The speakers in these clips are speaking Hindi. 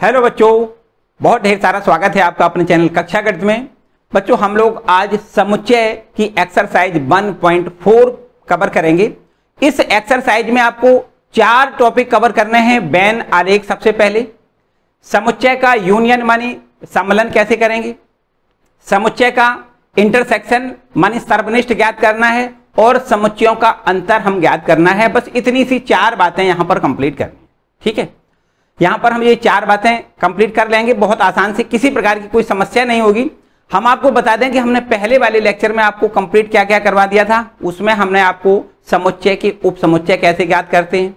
हेलो बच्चों, बहुत ढेर सारा स्वागत है आपका अपने चैनल कक्षा गणित में। बच्चों, हम लोग आज समुच्चय की एक्सरसाइज 1.4 कवर करेंगे। इस एक्सरसाइज में आपको चार टॉपिक कवर करने हैं बैन आलेख सबसे पहले। समुच्चय का यूनियन मानी सम्मलन कैसे करेंगे? समुच्चय का इंटरसेक्शन मानी सर्वनिष्ठ ज्ञात करना है, और समुच्चयों का अंतर हम ज्ञात करना है। बस इतनी सी चार बातें यहाँ पर कंप्लीट करनी ठीक है? यहाँ पर हम ये चार बातें कंप्लीट कर लेंगे। बहुत आसान से, किसी प्रकार की कोई समस्या नहीं होगी। हम आपको बता दें कि हमने पहले वाले लेक्चर में आपको कंप्लीट क्या क्या करवा दिया था। उसमें हमने आपको समुच्चय के उप समुच्चय कैसे ज्ञात करते हैं।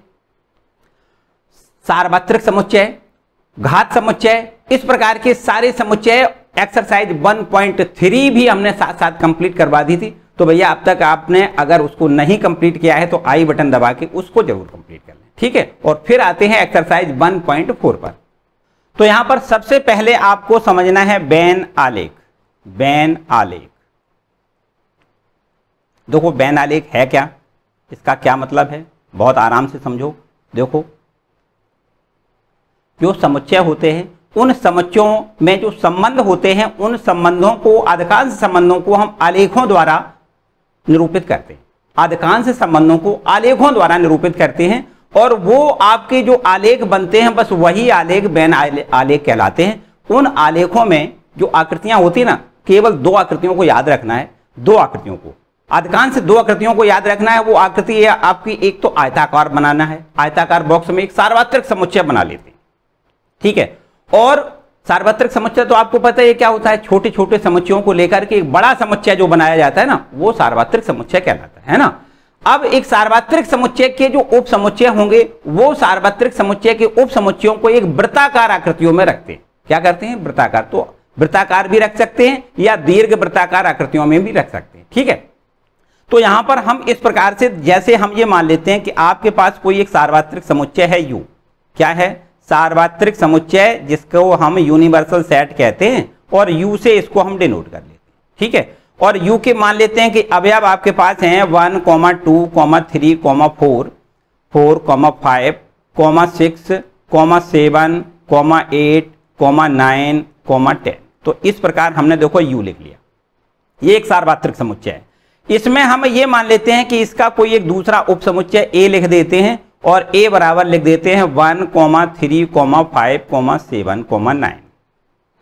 सार्वत्रिक समुच्चय, घात समुच्चय, इस प्रकार के सारे समुच्चय एक्सरसाइज 1.3 भी हमने साथ साथ कंप्लीट करवा दी थी। तो भैया, अब तक आपने अगर उसको नहीं कंप्लीट किया है तो आई बटन दबा के उसको ज़रूर कंप्लीट कर लें। ठीक है? और फिर आते हैं एक्सरसाइज 1.4 पर। तो यहाँ पर सबसे पहले आपको समझना है बैन आलेख। बैन आलेख। देखो, बैन आलेख है क्या? इसका क्या मतलब है? बहुत आराम से समझो। देखो। जो समुच्चय होते हैं, उन समुच्चयों में जो संबंध होते हैं, उन संबंधों को, अधिकांश संबंधों को हम आलेखों द्वारा निरूपित करते हैं। अधिकांश संबंधों को आलेखों द्वारा निरूपित करते हैं। और वो आपके जो आलेख बनते हैं, बस वही आलेख बैन आलेख कहलाते हैं। उन आलेखों में जो आकृतियाँ होती ना, केवल दो आकृतियों को याद रखना है। दो आकृतियों को। अधिकांश दो आकृतियों को याद रखना है, वो आकृति आपकी एक तो आयताकार बनाना है। आयताकार बॉक्स में एक सार्वत्रिक समुच्चय बना लेते हैं। ठीक है? और सार्वत्रिक समुच्चय तो आपको पता है क्या होता है? छोटे छोटे समुच्चयों को लेकर के एक बड़ा समुच्चय जो बनाया जाता है ना, वो सार्वत्रिक समुच्चय कहलाता है ना? अब एक सार्वत्रिक समुच्चय के जो उप समुच्चय होंगे, वो सार्वत्रिक समुच्चय के उप समुच्चयों को एक वृत्ताकार आकृतियों में रखते हैं। क्या करते हैं? वृत्ताकार। तो वृत्ताकार भी रख सकते हैं या दीर्घ वृत्ताकार आकृतियों में भी रख सकते हैं। ठीक है? तो यहाँ पर हम इस प्रकार से, जैसे हम ये मान लेते हैं कि आपके पास कोई एक सार्वत्रिक समुच्चय है यू क्या है? सार्वत्रिक समुच्चय, जिसको हम यूनिवर्सल सेट कहते हैं, और यू से इसको हम डिनोट कर लेते हैं। ठीक है? और यू के मान लेते हैं कि अवयव आपके पास हैं one comma two comma three comma four four comma five, comma six, comma seven, comma eight, comma nine, comma ten. तो इस प्रकार हमने देखो यू लिख लिया। ये एक सार्वत्रिक समुच्चय है। इसमें हम ये मान लेते हैं कि इसका कोई एक दूसरा उप समुच्चय ए लिख देते हैं और ए बराबर लिख देते हैं one comma three comma five comma seven comma nine.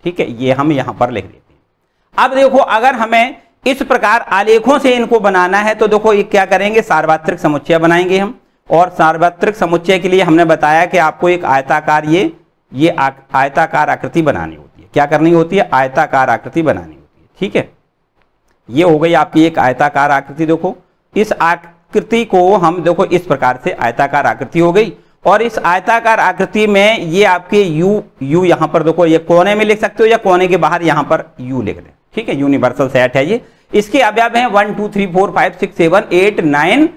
ठीक है, ये हम यहाँ पर लिख देते हैं। अब देखो, अगर हमें इस प्रकार आलेखों से इनको बनाना है तो देखो ये क्या करेंगे? सार्वत्रिक समुच्चय बनाएँगे हम। और सार्वत्रिक समुच्चय के लिए हमने बताया कि आपको एक आयताकार ये ये आयताकार आकृति बनानी होती है। क्या करनी होती है? आयताकार आकृति बनानी होती है। ठीक है? ये हो गई आपकी एक आयताकार आकृति, देखो। इस आकृति को हम, देखो, इस प्रकार से आयताकार आकृति हो गई। और इस आयताकार आकृति में ये आपके यू यू यहाँ पर देखो, ये कोने में लिख सकते हो या कोने के बाहर यहाँ पर यू लिख दें। ठीक है यूनिवर्सल सेट है ये। इसके अवयव हैं one two three four five six seven eight nine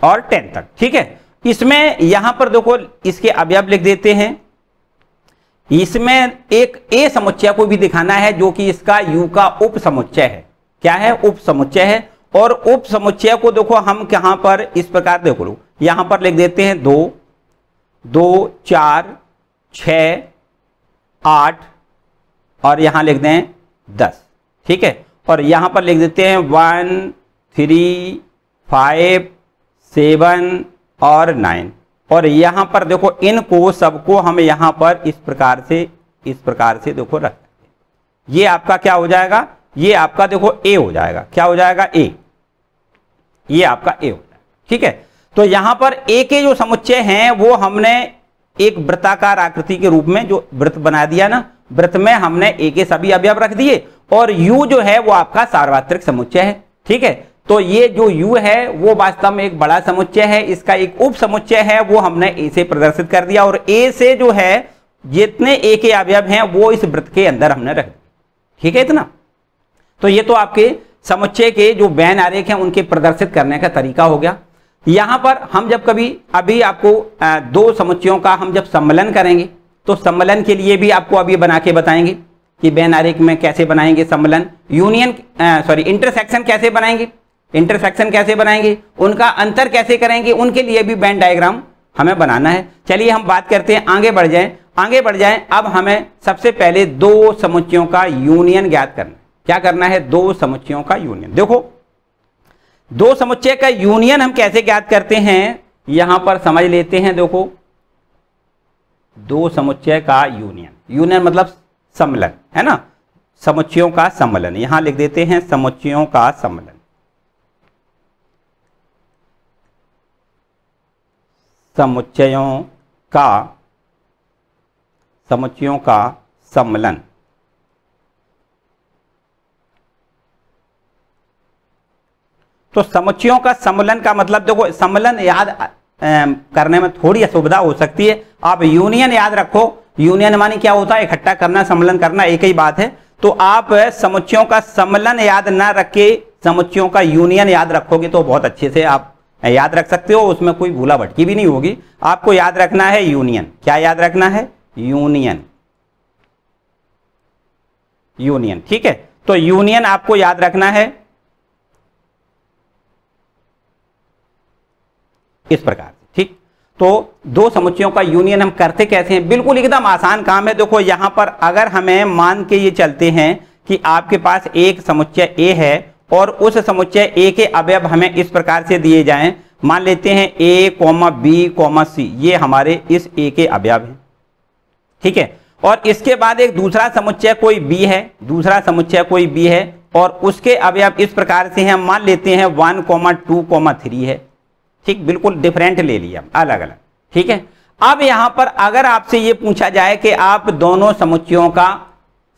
और टेन तक, ठीक है। इसमें यहाँ पर देखो, इसके अवयव लिख देते हैं। इसमें एक ए समुच्चय को भी दिखाना है, जो कि इसका यू का उप समुच्चय है। क्या है? उप समुच्चय है। और उप समुच्चय को देखो, हम कहाँ पर, इस प्रकार देखो लो यहाँ पर लिख देते हैं दो दो, चार, छ, आठ, और यहाँ लिख दें दस। ठीक है? और यहाँ पर लिख देते हैं वन थ्री फाइव सेवन और नाइन और यहाँ पर देखो, इनको सबको हम यहाँ पर इस प्रकार से, इस प्रकार से देखो रख ये आपका क्या हो जाएगा? ये आपका देखो ए हो जाएगा। क्या हो जाएगा? ए ये आपका ए हो जाएगा। ठीक है? तो यहाँ पर ए के जो समुच्चय हैं, वो हमने एक वृत्ताकार आकृति के रूप में जो वृत्त बना दिया ना, वृत्त में हमने ए के सभी अवयव रख दिए। और यू जो है वो आपका सार्वत्रिक समुच्चय है, ठीक है? तो ये जो यू है, वो वास्तव में एक बड़ा समुच्चय है, इसका एक उप समुच्चय है, वो हमने ए से प्रदर्शित कर दिया, और ए से जो है, जितने ए के अवयव हैं, वो इस वृत्त के अंदर हमने रख दिया ठीक है इतना? तो ये तो आपके समुच्चय के जो बैन आरेख हैं, उनके प्रदर्शित करने का तरीका हो गया। यहाँ पर हम जब कभी, अभी आपको दो समुच्चयों का हम जब सम्मेलन करेंगे तो सम्मेलन के लिए भी आपको अभी बना के बताएँगे। कि बैन आरेख में कैसे बनाएँगे सम्मेलन? यूनियन सॉरी इंटरसेक्शन कैसे बनाएँगे? इंटरसेक्शन कैसे बनाएँगे? उनका अंतर कैसे करेंगे? उनके लिए भी बैंड डायग्राम हमें बनाना है। चलिए हम बात करते हैं, आगे बढ़ जाएँ। आगे बढ़ जाएँ, अब हमें सबसे पहले दो समुच्चयों का यूनियन ज्ञात करना क्या करना है? दो समुच्चयों का यूनियन देखो, दो समुच्चय का यूनियन हम कैसे ज्ञात करते हैं? यहाँ पर समझ लेते हैं, देखो। दो समुच्चय का यूनियन यूनियन मतलब सम्मलन है ना? समुच्चयों का सम्मलन यहाँ लिख देते हैं समुच्चयों का सम्मलन समुच्चयों का समुच्चयों का सम्मलन तो समुच्चयों का सम्मलन का मतलब देखो सम्मलन याद करने में थोड़ी असुविधा हो सकती है। आप यूनियन याद रखो यूनियन मानी क्या होता है? इकट्ठा करना, सम्मलन करना एक ही बात है। तो आप समुच्चयों का सम्मलन याद ना रख के समुच्चयों का यूनियन याद रखोगे तो बहुत अच्छे से आप याद रख सकते हो। उसमें कोई भूला भटकी भी नहीं होगी। आपको याद रखना है यूनियन। क्या याद रखना है? यूनियन। यूनियन, ठीक है? तो यूनियन आपको याद रखना है। इस प्रकार। तो दो समुच्चयों का यूनियन हम करते कैसे हैं? बिल्कुल एकदम आसान काम है। देखो, यहाँ पर अगर हमें मान के ये चलते हैं कि आपके पास एक समुच्चय ए है और उस समुच्चय ए के अवयव हमें इस प्रकार से दिए जाएँ। मान लेते हैं A comma B comma C ये हमारे इस ए के अवयव हैं। ठीक है? और इसके बाद एक दूसरा समुच्चय कोई बी है, दूसरा समुच्चय कोई बी है और उसके अवयव इस प्रकार से हम मान लेते हैं one comma two comma three है। ठीक, बिल्कुल डिफरेंट ले लिया अलग अलग ठीक है? अब यहाँ पर अगर आपसे ये पूछा जाए कि आप दोनों समुच्चयों का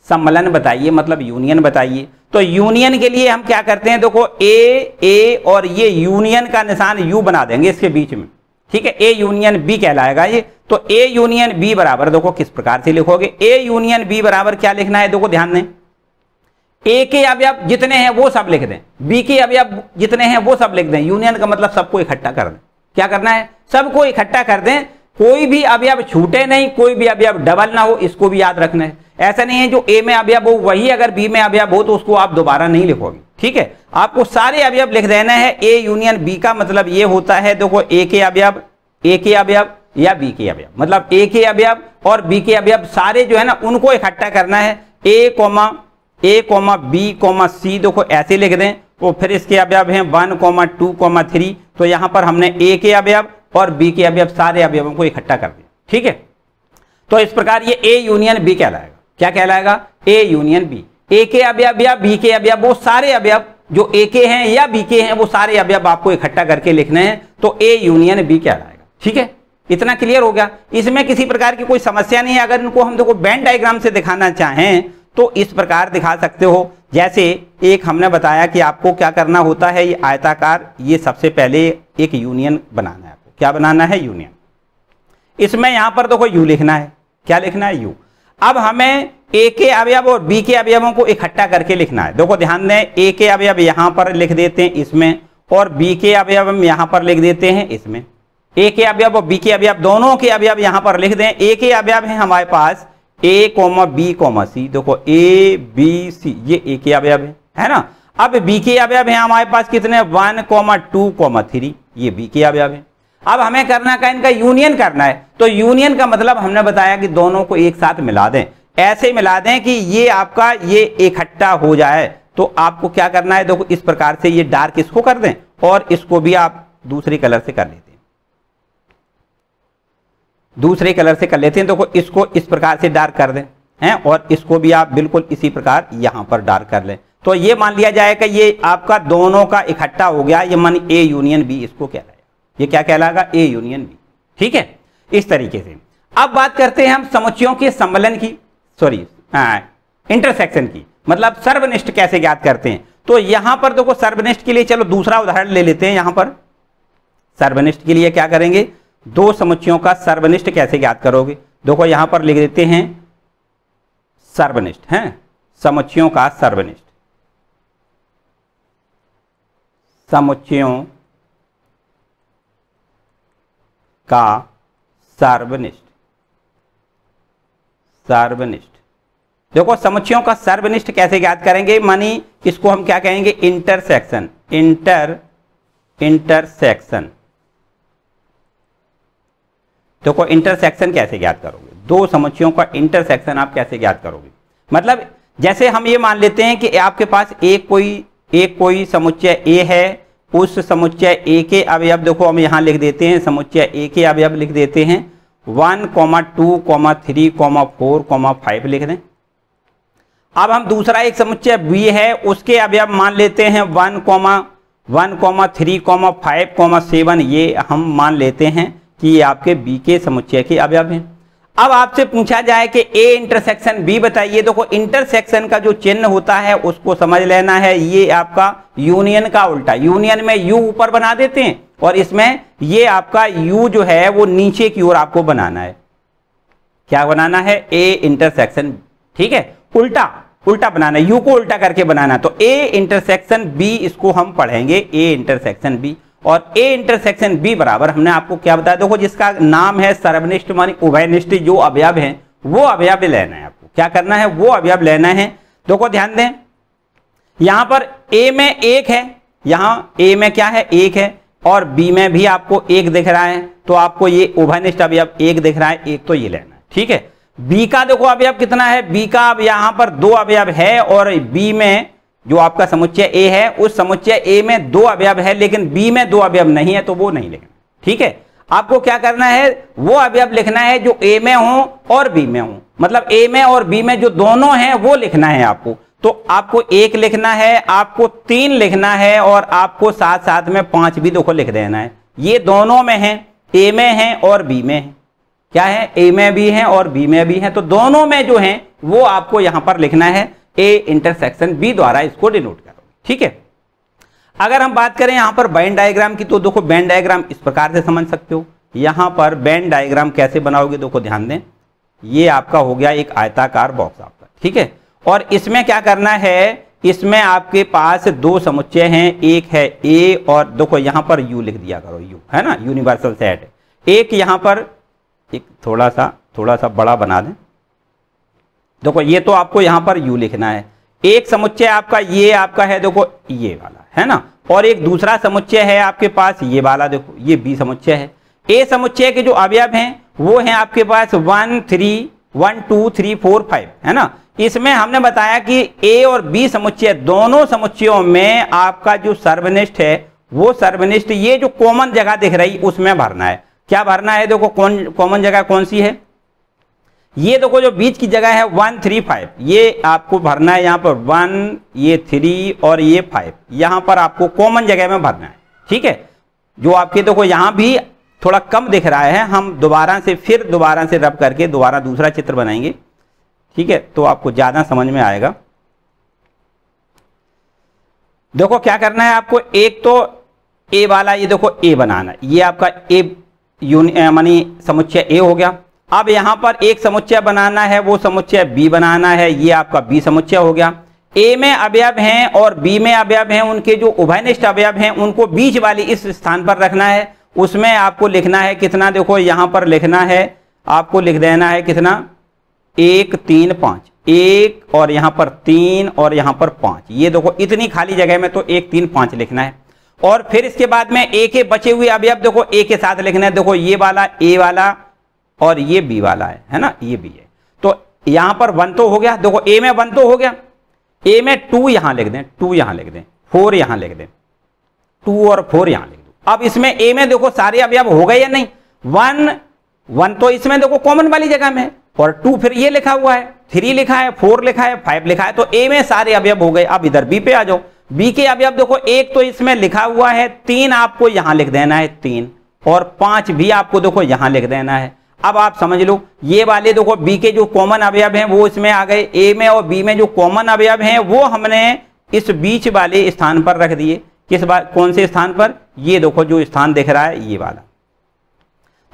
सम्मलन बताइए मतलब यूनियन बताइए तो यूनियन के लिए हम क्या करते हैं? देखो ए ए और ये यूनियन का निशान यू बना देंगे इसके बीच में। ठीक है? ए यूनियन बी कहलाएगा ये। तो ए यूनियन बी बराबर, देखो किस प्रकार से लिखोगे? ए यूनियन बी बराबर क्या लिखना है? देखो ध्यान दें। ए के अवयव जितने हैं वो सब लिख दें। बी के अवयव जितने हैं वो सब लिख दें। यूनियन का मतलब सबको इकट्ठा कर दें। क्या करना है? सबको इकट्ठा कर दें। कोई भी अवयव छूटे नहीं, कोई भी अवयव डबल ना हो, इसको भी याद रखना है। ऐसा नहीं है जो ए में अवयव हो, वही अगर बी में अवयव हो तो उसको आप दोबारा नहीं लिखोगे। ठीक है? आपको सारे अवयव लिख देना है। ए यूनियन बी का मतलब ये होता है, देखो ए के अवयव ए के अवयव या बी के अवयव। मतलब ए के अवयव और बी के अवयव सारे जो है ना, उनको इकट्ठा करना है। A comma A comma B comma C देखो, ऐसे लिख दें तो फिर इसके अवयव हैं one comma two comma three तो यहाँ पर हमने ए के अवयव और बी के अवयव, सारे अवयवों को इकट्ठा कर दिया। ठीक है? तो इस प्रकार ये ए यूनियन बी कहलाएगा। क्या कहलाएगा? ए यूनियन बी ए के अवयव या बी के अवयव, वो सारे अवयव, जो ए के हैं या बी के हैं, वो सारे अवयव आपको इकट्ठा करके लिखने हैं तो ए यूनियन बी कहलाएगा। ठीक है? इतना क्लियर हो गया। इसमें किसी प्रकार की कोई समस्या नहीं है। अगर इनको हम देखो बैंड डायग्राम से दिखाना चाहें तो इस प्रकार दिखा सकते हो। जैसे एक हमने बताया कि आपको क्या करना होता है, ये आयताकार, ये सबसे पहले एक यूनियन बनाना है आपको। क्या बनाना है? यूनियन। इसमें यहाँ पर देखो यू लिखना है। क्या लिखना है? यू। अब हमें ए के अवयव और बी के अवयवों को इकट्ठा करके लिखना है। देखो ध्यान दें ए के अवयव यहाँ पर लिख देते हैं इसमें और बी के अवयव हम यहाँ पर लिख देते हैं इसमें। ए के अवयव और बी के अवयव, दोनों के अवयव यहाँ पर लिख दें। ए के अवयव है हमारे पास A comma B comma C देखो ए बी सी ये ए के अवयव है है ना? अब बी के अवयव है, हमारे पास कितने one comma two comma three ये बी के अवयव है। अब हमें करना का इनका यूनियन करना है। तो यूनियन का मतलब हमने बताया कि दोनों को एक साथ मिला दें। ऐसे मिला दें कि ये आपका, ये इकट्ठा हो जाए। तो आपको क्या करना है? देखो, इस प्रकार से ये डार्क इसको कर दें और इसको भी आप दूसरे कलर से कर लेते दूसरे कलर से कर लेते हैं देखो इसको इस प्रकार से डार्क कर दें, हैं? और इसको भी आप बिल्कुल इसी प्रकार यहाँ पर डार्क कर लें। तो ये मान लिया जाएगा ये आपका दोनों का इकट्ठा हो गया, ये मान ए यूनियन बी इसको कहलाएगा ये क्या कहलाएगा? ए यूनियन बी ठीक है? इस तरीके से। अब बात करते हैं हम समुच्चयों के सम्मलन की सॉरी इंटरसेक्शन की। मतलब सर्वनिष्ठ कैसे ज्ञात करते हैं? तो यहाँ पर देखो, सर्वनिष्ठ के लिए चलो दूसरा उदाहरण ले लेते हैं यहाँ पर। सर्वनिष्ठ के लिए क्या करेंगे? दो समुच्चयों का सर्वनिष्ठ कैसे ज्ञात करोगे? देखो, यहाँ पर लिख देते हैं सर्वनिष्ठ, हैं? समुच्चयों का सर्वनिष्ठ। समुच्चयों का सर्वनिष्ठ। सर्वनिष्ठ। देखो समुच्चयों का सर्वनिष्ठ कैसे ज्ञात करेंगे? मानी, इसको हम क्या कहेंगे? इंटरसेक्शन। Inter, intersection. देखो तो इंटरसेक्शन कैसे ज्ञात करोगे? दो समुच्चयों का इंटरसेक्शन आप कैसे ज्ञात करोगे? मतलब जैसे हम ये मान लेते हैं कि आपके पास एक कोई एक कोई समुच्चय ए है, उस समुच्चय ए के अवयव, देखो हम यहाँ लिख देते हैं समुच्चय ए के अवयव लिख देते हैं। One comma two comma three comma four comma five लिख दें। अब हम दूसरा एक समुच्चय बी है, उसके अवयव मान लेते हैं one comma one comma three comma five comma seven, ये हम मान लेते हैं। कि ये आपके बी के समुच्चय के अवयव हैं। अब आपसे पूछा जाए कि ए इंटरसेक्शन बी बताइए, देखो इंटरसेक्शन का जो चिन्ह होता है, उसको समझ लेना है। ये आपका यूनियन का उल्टा। यूनियन में यू ऊपर बना देते हैं और इसमें ये आपका यू जो है, वो नीचे की ओर आपको बनाना है। क्या बनाना है? ए इंटरसेक्शन ठीक है? उल्टा उल्टा बनाना यू को उल्टा करके बनाना। तो ए इंटरसेक्शन बी इसको हम पढ़ेंगे। ए इंटरसेक्शन बी और ए इंटरसेक्शन बी बराबर, हमने आपको क्या बताया? देखो जिसका नाम है सर्वनिष्ठ मानी उभयनिष्ठ, जो अवयव है, वो अवयव लेना है आपको। क्या करना है? वो अवयव लेना है। देखो ध्यान दें, यहाँ पर ए में एक है, यहाँ ए में क्या है? एक है, और बी में भी आपको एक दिख रहा है तो आपको ये उभयनिष्ठ अवयव एक दिख रहा है, एक तो ये लेना है। ठीक है? बी का देखो अवयव कितना है? बी का अब यहाँ पर दो अवयव है, और बी में जो आपका समुच्चय ए है, उस समुच्चय ए में दो अवयव है, लेकिन बी में दो अवयव नहीं है तो वो नहीं लिखना ठीक है? आपको क्या करना है? वो अवयव लिखना है जो ए में हो और बी में हो। मतलब ए में और बी में जो दोनों हैं, वो लिखना है आपको। तो आपको एक लिखना है, आपको तीन लिखना है, और आपको साथ साथ में पाँच भी देखो लिख देना है। ये दोनों में है, ए में है और बी में है। क्या है? ए में भी है और बी में भी है। तो दोनों में जो है, वो आपको यहाँ पर लिखना है। ए इंटरसेक्शन बी द्वारा इसको डिनोट करो। ठीक है? अगर हम बात करें यहाँ पर बैंड डायग्राम की तो देखो बैंड डायग्राम इस प्रकार से समझ सकते हो। यहाँ पर बैंड डायग्राम कैसे बनाओगे, देखो ध्यान दें। ये आपका हो गया एक आयताकार बॉक्स आपका, ठीक है? और इसमें क्या करना है? इसमें आपके पास दो समुच्चय हैं। एक है ए और देखो यहाँ पर यू लिख दिया करो यू है ना? यूनिवर्सल सेट एक यहाँ पर, एक थोड़ा सा थोड़ा सा बड़ा बना दें। देखो, ये तो आपको यहाँ पर यू लिखना है। एक समुच्चय आपका ये आपका है, देखो, ये वाला, है ना? और एक दूसरा समुच्चय है आपके पास, ये वाला, देखो, ये बी समुच्चय है। ए समुच्चय के जो अवयव हैं, वो हैं आपके पास one, three, one, two, three, four, five, है ना? इसमें हमने बताया कि ए और बी समुच्चय, दोनों समुच्चयों में आपका जो सर्वनिष्ठ है, वो सर्वनिष्ठ, ये जो कॉमन जगह दिख रही, उसमें भरना है। क्या भरना है? देखो, कौन कॉमन जगह कौन सी है? ये देखो जो बीच की जगह है वन थ्री फाइव ये आपको भरना है यहाँ पर। वन ये थ्री और ये फाइव यहाँ पर आपको कॉमन जगह में भरना है। ठीक है? जो आपके देखो यहाँ भी थोड़ा कम दिख रहा है। हम दोबारा से, फिर दोबारा से रब करके दोबारा दूसरा चित्र बनाएँगे। ठीक है? तो आपको ज़्यादा समझ में आएगा। देखो क्या करना है आपको? एक तो ए वाला, ये देखो ए बनाना। ये आपका ए यूनि मानी समुच्चय ए हो गया। अब यहाँ पर एक समुच्चय बनाना है, वो समुच्चय बी बनाना है, ये आपका बी समुच्चय हो गया। ए में अवयव हैं और बी में अवयव हैं, उनके जो उभयनिष्ठ अवयव हैं, उनको बीच वाली इस स्थान पर रखना है। उसमें आपको लिखना है कितना, देखो यहाँ पर लिखना है, आपको लिख देना है कितना? एक, तीन, पाँच। एक और यहाँ पर तीन और यहाँ पर पाँच। ये देखो, इतनी खाली जगह में तो एक, तीन, पाँच लिखना है। और फिर इसके बाद में ए के बचे हुए अवयव देखो, ए के साथ लिखना है। देखो, ये वाला, ए वाला और ये बी वाला है है ना? ये बी है। तो यहाँ पर वन तो हो गया। देखो ए में वन तो हो गया। ए में टू यहाँ लिख दें टू यहाँ लिख दें फोर यहाँ लिख दें। टू और फोर यहाँ लिख दो। अब इसमें ए में देखो, सारे अवयव हो गए या नहीं? वन वन तो इसमें देखो कॉमन वाली जगह में और टू फिर ये लिखा हुआ है थ्री लिखा है फोर लिखा है फाइव लिखा है। तो ए में सारे अवयव हो गए। अब इधर बी पे आ जाओ। बी के अवयव देखो, एक तो इसमें लिखा हुआ है, तीन आपको यहाँ लिख देना है, तीन। और पाँच भी आपको देखो, यहाँ लिख देना है। अब आप समझ लो, ये वाले देखो बी के जो कॉमन अवयव हैं, वो इसमें आ गए। ए में और बी में जो कॉमन अवयव हैं, वो हमने इस बीच वाले स्थान पर रख दिए। किस बात कौन से स्थान पर? ये देखो, जो स्थान दिख रहा है, ये वाला।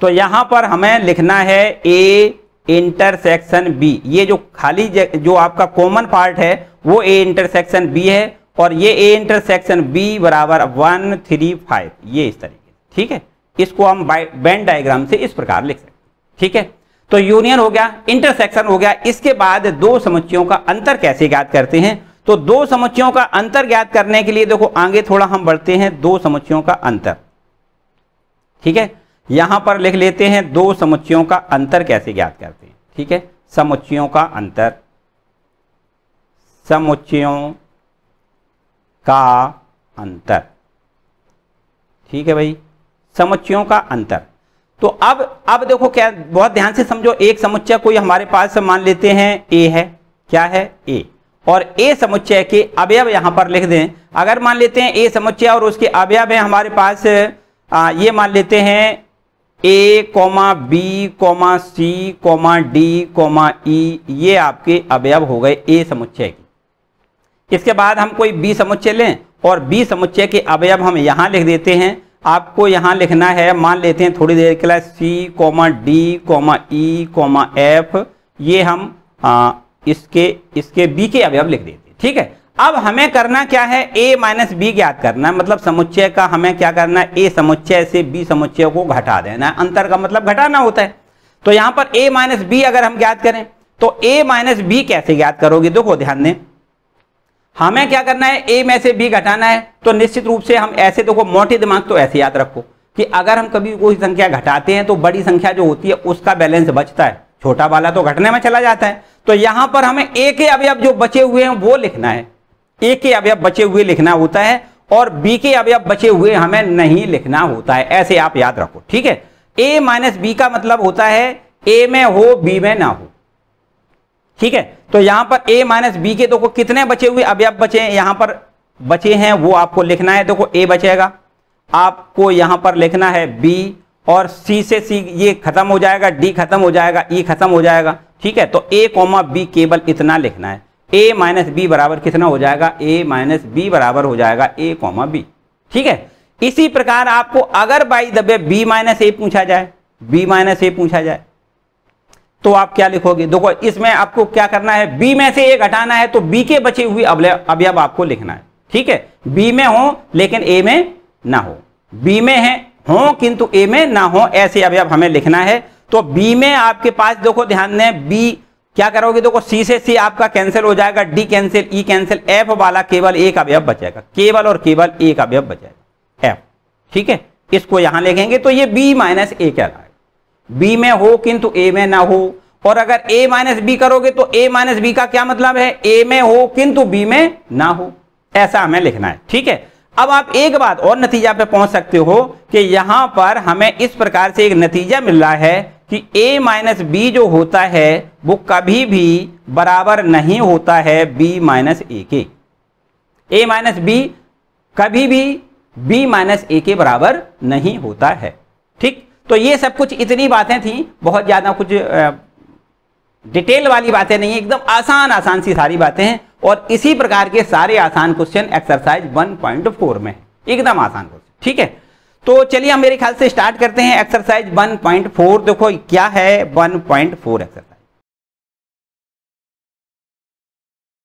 तो यहाँ पर हमें लिखना है ए इंटरसेक्शन बी ये जो खाली जो आपका कॉमन पार्ट है, वो ए इंटरसेक्शन बी है और ये ए इंटरसेक्शन बी बराबर वन थ्री फाइव ये इस तरीके ठीक है? इसको हम बैंड डायग्राम से इस प्रकार लिख सकते ठीक है? तो यूनियन हो गया इंटरसेक्शन हो गया, इसके बाद दो समुच्चयों का अंतर कैसे ज्ञात करते हैं? तो दो समुच्चयों का अंतर ज्ञात करने के लिए देखो, आगे थोड़ा हम बढ़ते हैं, दो समुच्चयों का अंतर। ठीक है? यहाँ पर लिख लेते हैं, दो समुच्चयों का अंतर कैसे ज्ञात करते हैं? ठीक है? समुच्चयों का अंतर। समुच्चयों का अंतर। ठीक है भाई? समुच्चयों का अंतर। तो अब अब देखो क्या बहुत ध्यान से समझो एक समुच्चय कोई हमारे पास मान लेते हैं ए है क्या है ए और ए समुच्चय के अवयव यहाँ पर लिख दें। अगर मान लेते हैं ए समुच्चय और उसके अवयव है हमारे पास आ, ये मान लेते हैं A comma B comma C comma D comma E ये आपके अवयव हो गए ए समुच्चय की। इसके बाद हम कोई बी समुच्चय लें और बी समुच्चय के अवयव हम यहाँ लिख देते हैं। आपको यहाँ लिखना है मान लेते हैं थोड़ी देर के लिए C comma D comma E comma F ये हम आ, इसके इसके बी के अवयव लिख देते हैं ठीक है? अब हमें करना क्या है? ए माइनस बी ज्ञात करना है मतलब समुच्चय का हमें क्या करना है? ए समुच्चय से बी समुच्चय को घटा देना है। अंतर का मतलब घटाना होता है। तो यहाँ पर ए माइनस बी अगर हम ज्ञात करें तो ए माइनस बी कैसे ज्ञात करोगे? देखो ध्यान दें। हमें क्या करना है? ए में से बी घटाना है। तो निश्चित रूप से हम ऐसे देखो, मोटे दिमाग तो ऐसे याद रखो कि अगर हम कभी कोई संख्या घटाते हैं तो बड़ी संख्या जो होती है, उसका बैलेंस बचता है। छोटा वाला तो घटने में चला जाता है। तो यहाँ पर हमें ए के अवयव जो बचे हुए हैं, वो लिखना है। ए के अवयव बचे हुए लिखना होता है और बी के अवयव बचे हुए हमें नहीं लिखना होता है। ऐसे आप याद रखो, ठीक है? ए माइनस बी का मतलब होता है ए में हो बी में ना हो। ठीक है? तो यहाँ पर ए माइनस बी के देखो कितने बचे हुए अभी आप बचे हैं? यहाँ पर बचे हैं, वो आपको लिखना है। देखो ए बचेगा। आपको यहाँ पर लिखना है बी और सी से सी ये खत्म हो जाएगा डी खत्म हो जाएगा ई e खत्म हो जाएगा। ठीक है? तो ए कॉमा बी केवल इतना लिखना है। ए माइनस बी बराबर कितना हो जाएगा? ए माइनस बी बराबर हो जाएगा ए कॉमा बी ठीक है? इसी प्रकार आपको अगर बाई दबे बी माइनस ए पूछा जाए बी माइनस ए पूछा जाए तो आप क्या लिखोगे? देखो, इसमें आपको क्या करना है? बी में से ए घटाना है तो बी के बचे हुए अवयव आपको लिखना है। ठीक है? बी में हो, लेकिन ए में ना हो। बी में है, हो, किंतु ए में ना हो, ऐसे अवयव हमें लिखना है। तो बी में आपके पास, देखो ध्यान दें, बी, क्या करोगे? देखो, सी से सी आपका कैंसिल हो जाएगा D cancel E cancel F वाला केवल एक अवयव बचेगा। केवल और केवल एक अवयव बचेगा। एफ़ ठीक है? इसको यहाँ लिखेंगे तो ये बी माइनस ए क्या बी में हो, किंतु ए में ना हो। और अगर ए माइनस बी करोगे तो ए माइनस बी का क्या मतलब है? ए में हो, किंतु बी में ना हो। ऐसा हमें लिखना है। ठीक है? अब आप एक बात और नतीजा पे पहुँच सकते हो कि यहाँ पर हमें इस प्रकार से एक नतीजा मिल रहा है कि a माइनस बी जो होता है, वो कभी भी बराबर नहीं होता है b माइनस ए के। ए माइनस बी कभी भी b माइनस ए के बराबर नहीं होता है। ठीक? तो ये सब कुछ इतनी बातें थी, बहुत ज़्यादा कुछ डिटेल वाली बातें नहीं है, एकदम आसान आसान सी सारी बातें हैं और इसी प्रकार के सारे आसान क्वेश्चन एक्सरसाइज 1.4 में। एकदम आसान क्वेश्चन ठीक है? तो चलिए हम मेरे ख्याल से स्टार्ट करते हैं एक्सरसाइज 1.4 देखो, क्या है 1.4 एक्सरसाइज